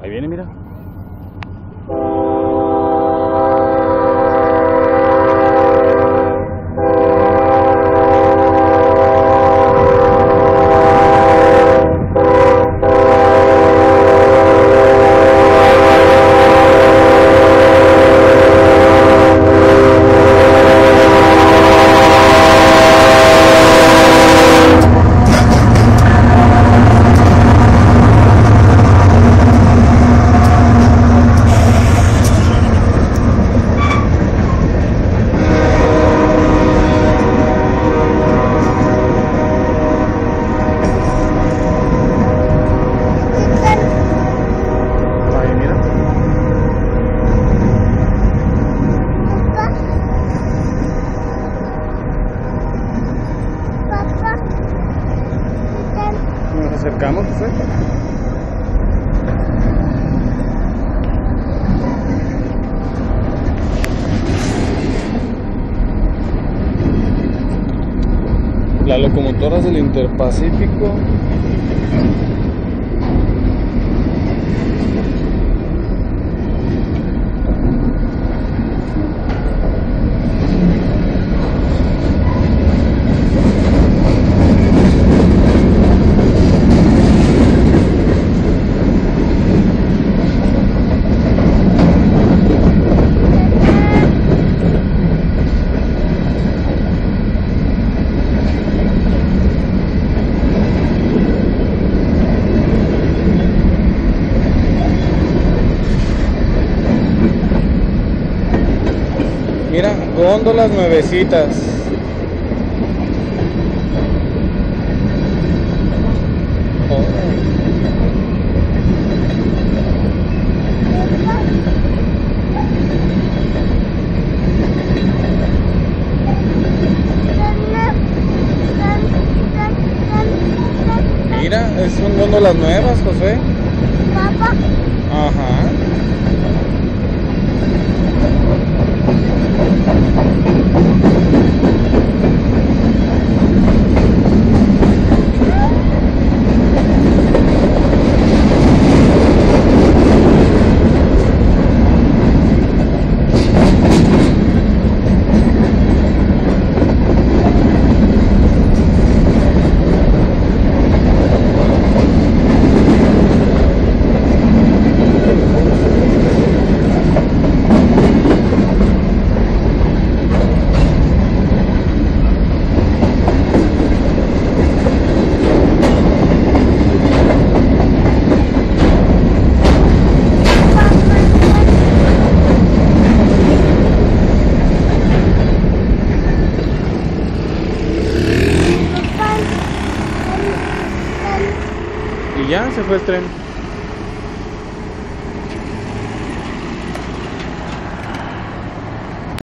Ahí viene, mira. Acercamos, José. Las locomotoras del Interpacífico. Mira, góndolas nuevecitas. Mira, son góndolas nuevas, José. Papá. Ajá. Ya se fue el tren.